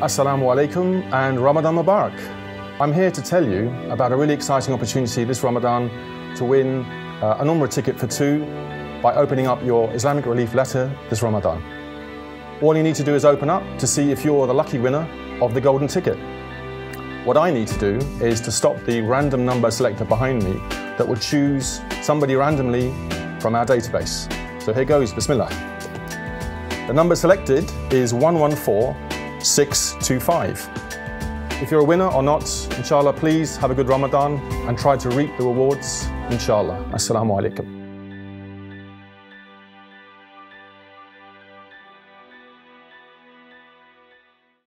Assalamu alaikum and Ramadan Mubarak. I'm here to tell you about a really exciting opportunity this Ramadan to win uh, an Umrah ticket for two by opening up your Islamic Relief letter this Ramadan. All you need to do is open up to see if you're the lucky winner of the golden ticket. What I need to do is to stop the random number selector behind me that will choose somebody randomly from our database. So here goes, Bismillah. The number selected is 114625. If you're a winner or not, inshallah, please have a good Ramadan and try to reap the rewards, inshallah. Assalamu alaikum.